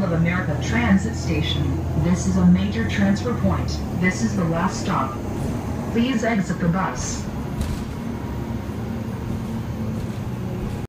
Mall of America Transit Station. This is a major transfer point. This is the last stop. Please exit the bus.